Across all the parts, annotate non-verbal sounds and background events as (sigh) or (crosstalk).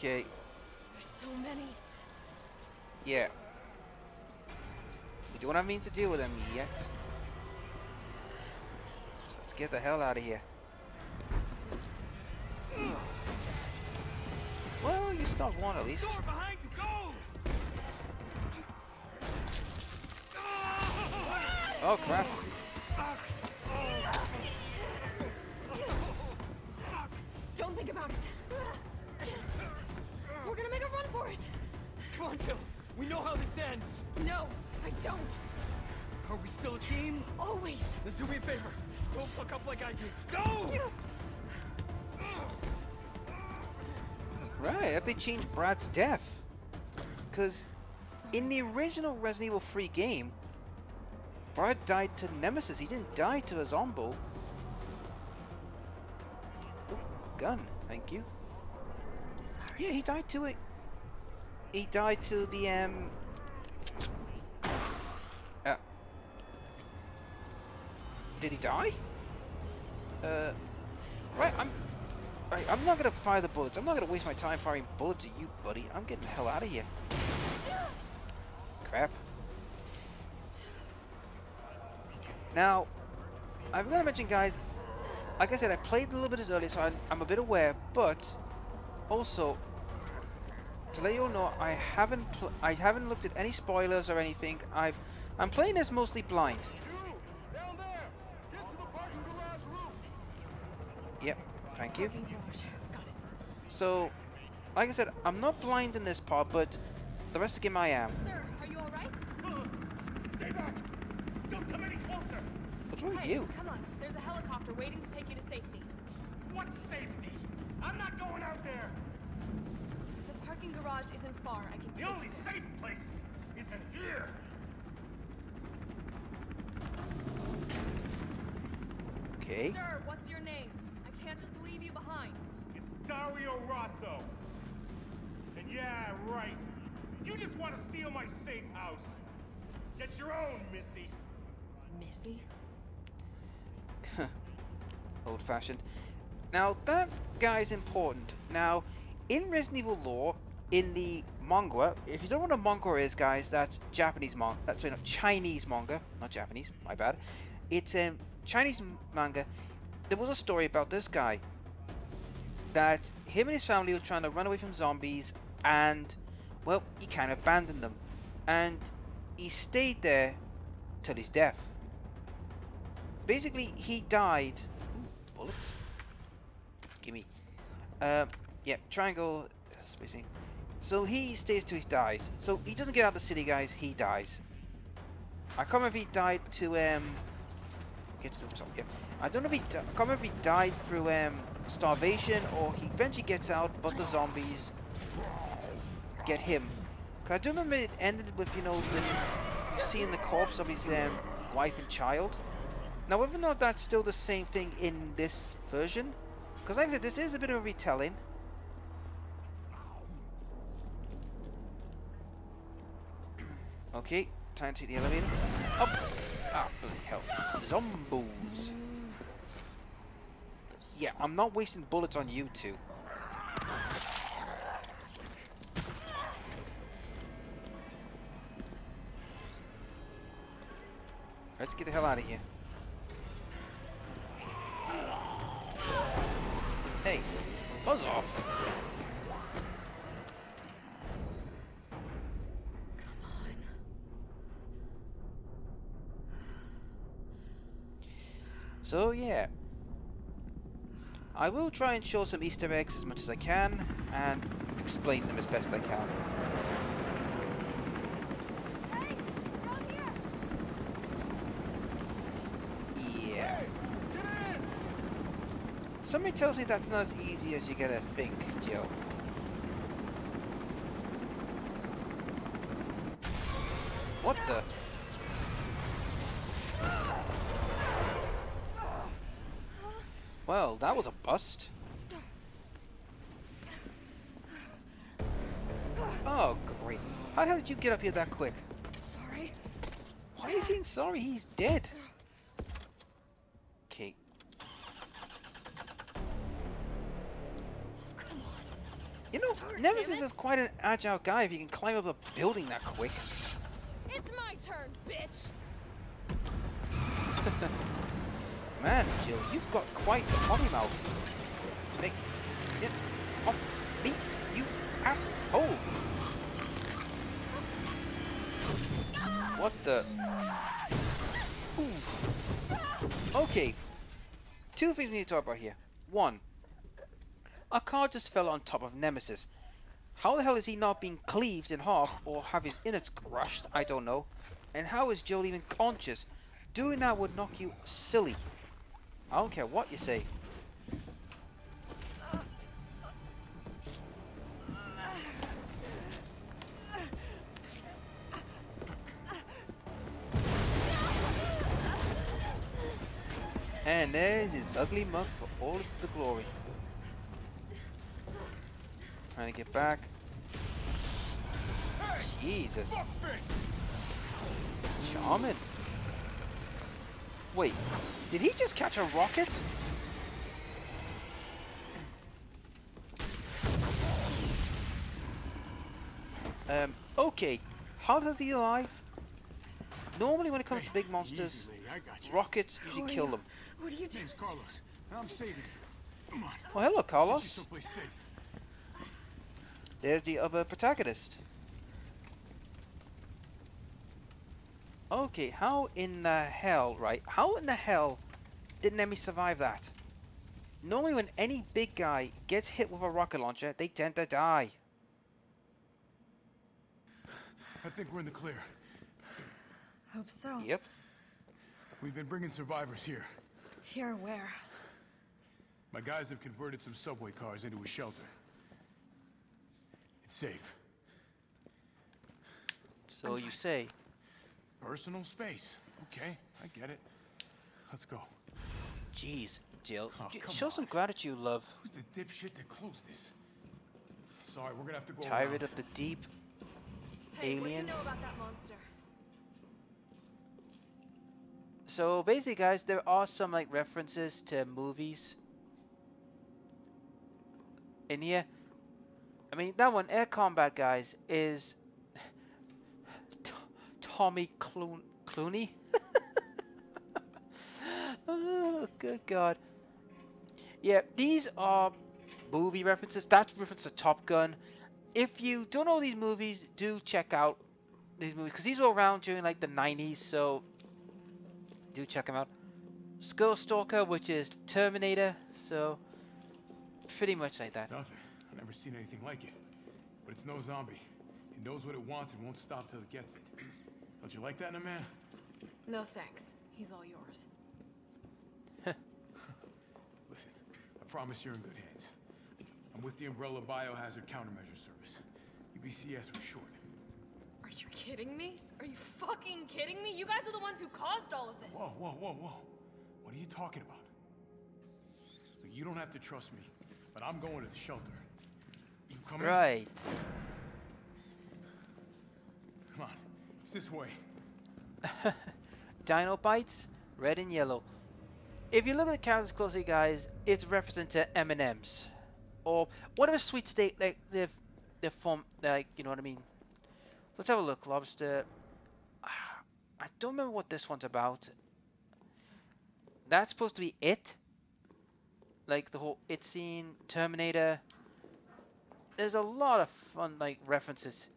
Okay. There's so many. Yeah. We don't have means to deal with them yet. So let's get the hell out of here. Well, you stopped one at least. Door behind you, go! Oh crap. Don't think about it. Come. We know how this ends. No, I don't. Are we still a team? Always. Then do me a favor. Don't fuck up like I did. Go! Right, have they changed Brad's death? Because in the original Resident Evil 3 game, Brad died to Nemesis. He didn't die to a Zombo. Oh, gun. Thank you. Sorry. Yeah, he died to it. He died to the um. Uh, did he die? Uh, right. I'm. Right, I'm not gonna fire the bullets. I'm not gonna waste my time firing bullets at you, buddy. I'm getting the hell out of here. Crap. Now, I'm gonna mention, guys. Like I said, I played a little bit as earlier, so I'm, I'm a bit aware. But also, to let you all know, I haven't pl- I haven't looked at any spoilers or anything. I've I'm playing this mostly blind. There! Get to the parking garage roof! Yep, thank you. Parking garage. Got it. So, like I said, I'm not blind in this part, but the rest of the game I am. Sir, are you alright? Stay back! Don't come any closer! What's wrong with Hey, you? come on. There's a helicopter waiting to take you to safety. What safety? I'm not going out there! The parking garage isn't far. I can The take only you safe place is in here! Okay. Sir, what's your name? I can't just leave you behind. It's Dario Rosso. And yeah, right. You just want to steal my safe house. Get your own, Missy. Missy? (laughs) Old fashioned. Now, that guy's important. Now, in Resident Evil lore, in the manga, if you don't know what a manga is, guys, that's Japanese manga. That's sorry, not Chinese manga, not Japanese. My bad. It's um, Chinese manga. There was a story about this guy that him and his family were trying to run away from zombies, and well, he kind of abandoned them, and he stayed there till his death. Basically, he died. Ooh, bullets. Gimme. Um, yeah, triangle. Spacing. So he stays till he dies. So he doesn't get out of the city, guys. He dies. I can't remember if he died to um. Get to the top. Yeah. I don't know if he. I can't remember if he died through um starvation or he eventually gets out, but the zombies get him. 'Cause I do remember it ended with you know the, seeing the corpse of his um, wife and child. Now, whether or not that's still the same thing in this version, because like I said, this is a bit of a retelling. Okay, time to take the elevator. Up! Ah, bloody hell. Zombos! Yeah, I'm not wasting bullets on you two. Let's get the hell out of here. Hey, buzz off. So yeah, I will try and show some Easter eggs as much as I can and explain them as best I can. Yeah. Tells me that's not as easy as you're gonna think, Joe. What the? Well, that was a bust. Oh, great. How, how did you get up here that quick? Sorry. Why is he sorry? He's dead. Okay. Oh, come on. You know, Nemesis is quite an agile guy if he can climb up a building that quick. It's my turn, bitch! (laughs) Man, Jill, you've got quite a potty mouth. Nick, it off me, you asshole! What the? Okay. Two things we need to talk about here. One, a car just fell on top of Nemesis. How the hell is he not being cleaved in half or have his innards crushed? I don't know. And how is Jill even conscious? Doing that would knock you silly. I don't care what you say. And there's his ugly mug for all of the glory. Trying to get back. Jesus. Charming. Wait, did he just catch a rocket? Um, okay. how does he alive? Normally when it comes to big monsters, Easy, lady, I got you. rockets usually are kill you? them. What are you doing? Carlos, I'm saving you. Come on. Oh, hello, Carlos. There's the other protagonist. Okay, how in the hell, right? How in the hell did Nemi survive that? Normally when any big guy gets hit with a rocket launcher, they tend to die. I think we're in the clear. Hope so. Yep. We've been bringing survivors here. Here, where? My guys have converted some subway cars into a shelter. It's safe. So you say. Personal space. Okay, I get it. Let's go. Jeez, Jill. Oh, j- come show some gratitude, love. Who's the dipshit that closed this? Sorry, we're gonna have to go Tired around. of the deep. Hey, what do you know about that monster? So basically, guys, there are some like references to movies in here. I mean, that one, Air Combat, guys, is T- Tommy Cloon- Clooney. (laughs) oh, good God. Yeah, these are movie references. That's reference to Top Gun. If you don't know these movies, do check out these movies because these were around during like the 90s. So do check them out. Skull Stalker, which is Terminator, so pretty much like that. Nothing. I've never seen anything like it. But it's no zombie. It knows what it wants and won't stop till it gets it. Don't you like that in a man? No thanks. He's all yours. (laughs) Listen, I promise you're in good hands. I'm with the Umbrella Biohazard Countermeasure Service. UBCS for short. Are you kidding me? Are you fucking kidding me? You guys are the ones who caused all of this. Whoa, whoa, whoa, whoa. What are you talking about? Look, You don't have to trust me, but I'm going to the shelter. You coming? Right. Come on. It's this way. (laughs) Dino Bites, red and yellow. If you look at the characters closely, guys, it's referencing to M&M's. Or whatever sweet state like they're from like you know what I mean. Let's have a look, lobster. (sighs) I don't remember what this one's about. That's supposed to be it. Like the whole it scene, Terminator. There's a lot of fun like references.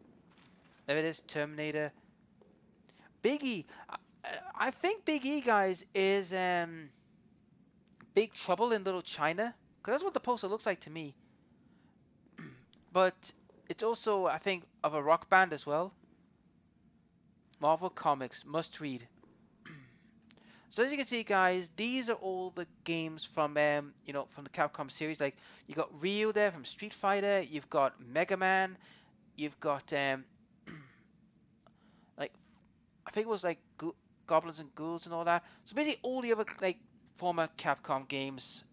There it is, Terminator. Biggie, I, I think Big E guys is um Big Trouble in Little China because that's what the poster looks like to me. but it's also I think of a rock band as well. Marvel Comics must read. so as you can see, guys, these are all the games from um you know from the Capcom series. Like you got Ryu there from Street Fighter. You've got Mega Man. You've got um think it was like Go- Goblins and Ghouls and all that. So basically, all the other like former Capcom games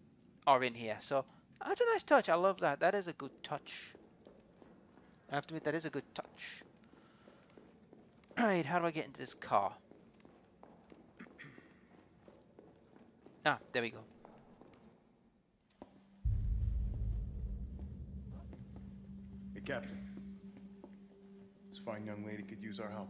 are in here. So that's a nice touch. I love that. That is a good touch. I have to admit that is a good touch. (clears throat) Alright, how do I get into this car? (clears throat) ah, there we go. Hey, Captain. This fine young lady could use our help.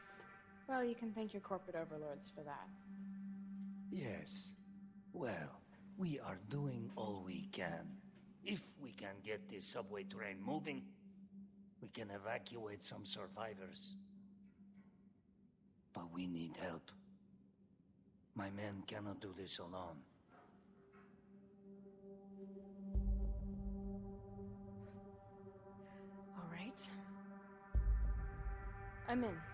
Well, you can thank your corporate overlords for that. Yes. Well, we are doing all we can. If we can get this subway train moving, we can evacuate some survivors. But we need help. My men cannot do this alone. All right. I'm in.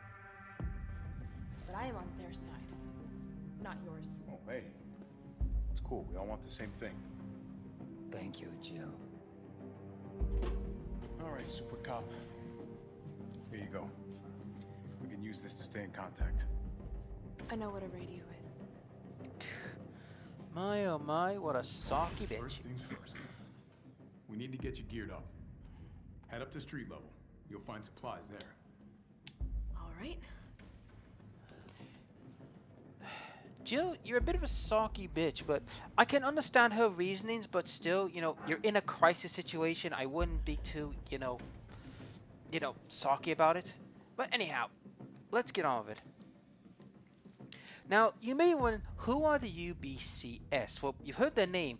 But I am on their side, not yours. Oh, hey. It's cool. We all want the same thing. Thank you, Jill. All right, Super Cop. Here you go. We can use this to stay in contact. I know what a radio is. My oh my, what a socky bitch. First things first. We need to get you geared up. Head up to street level. You'll find supplies there. All right. Jill, you're a bit of a socky bitch, but I can understand her reasonings, but still, you know, you're in a crisis situation. I wouldn't be too, you know, you know, socky about it. But anyhow, let's get on with it. Now, you may wonder, who are the UBCS? Well, you've heard their name.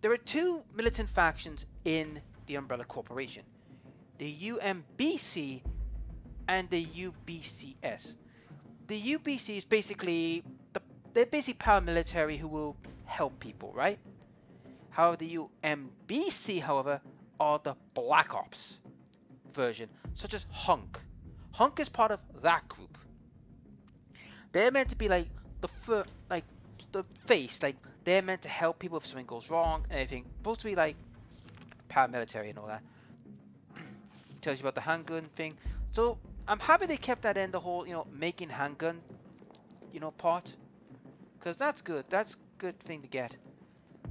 There are two militant factions in the Umbrella Corporation. The UMBC and the UBCS. The UBC is basically they're basically paramilitary who will help people, right? However, the UMBC, however, are the Black Ops version, such as Hunk. Hunk is part of that group. They're meant to be like the fir- like the face, like they're meant to help people if something goes wrong and everything. Supposed to be like paramilitary and all that. (clears throat) Tells you about the handgun thing. So I'm happy they kept that in the whole, you know, making handgun, you know, part. Because that's good. That's good thing to get.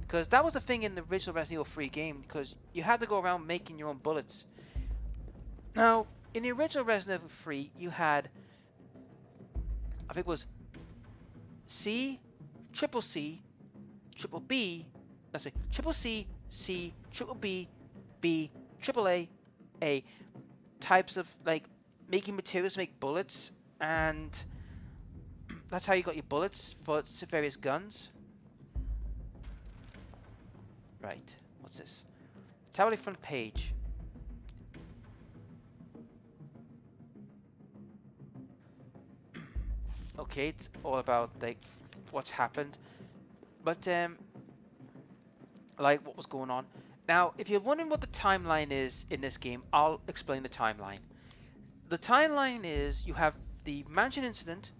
Because that was a thing in the original Resident Evil 3 game. Because you had to go around making your own bullets. Now, in the original Resident Evil 3, you had, I think it was C, triple C, triple B, let's say triple C, C, triple B, B, triple A, A types of like making materials make bullets and that's how you got your bullets for various guns. Right, what's this? Towerly front page. okay, it's all about like what's happened, but um, like what was going on. Now, if you're wondering what the timeline is in this game, I'll explain the timeline. The timeline is you have the mansion incident,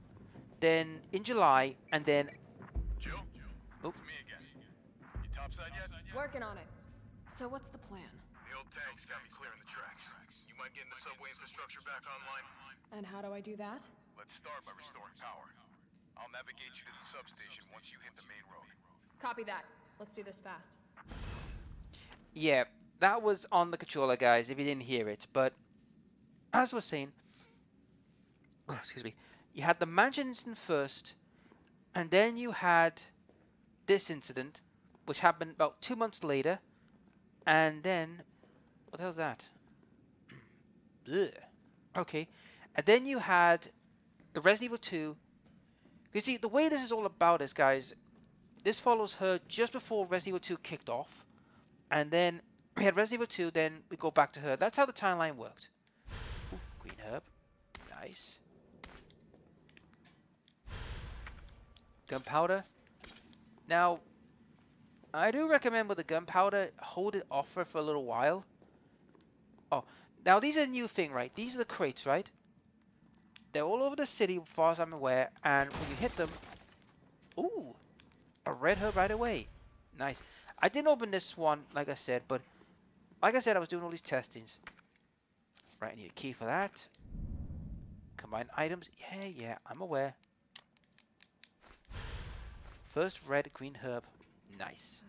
then in July, and then Jill? Oh. It's me again. You topside yet? Working on it. So what's the plan? The old tanks got me clearing the tracks. You might get the subway infrastructure back online. And how do I do that? Let's start by restoring power. I'll navigate you to the substation once you hit the main road. Copy that. Let's do this fast. yeah, that was on the controller, guys. If you didn't hear it, but as was saying, (coughs) oh, excuse me, you had the mansion incident first, and then you had this incident, which happened about two months later, and then what the hell's that? (clears throat) Okay, and then you had the Resident Evil 2. You see, the way this is all about is, guys, this follows her just before Resident Evil 2 kicked off, and then (clears throat) we had Resident Evil 2, then we go back to her. That's how the timeline worked. Ooh, green herb. Nice. Gunpowder. Now, I do recommend with the gunpowder, hold it off for, for a little while. Oh, now these are a new thing, right? These are the crates, right? They're all over the city, as far as I'm aware, and when you hit them, ooh, a red herb right away. Nice. I didn't open this one, like I said, but like I said, I was doing all these testings. Right, I need a key for that. Combine items. Yeah, yeah, I'm aware. First red green herb. Nice.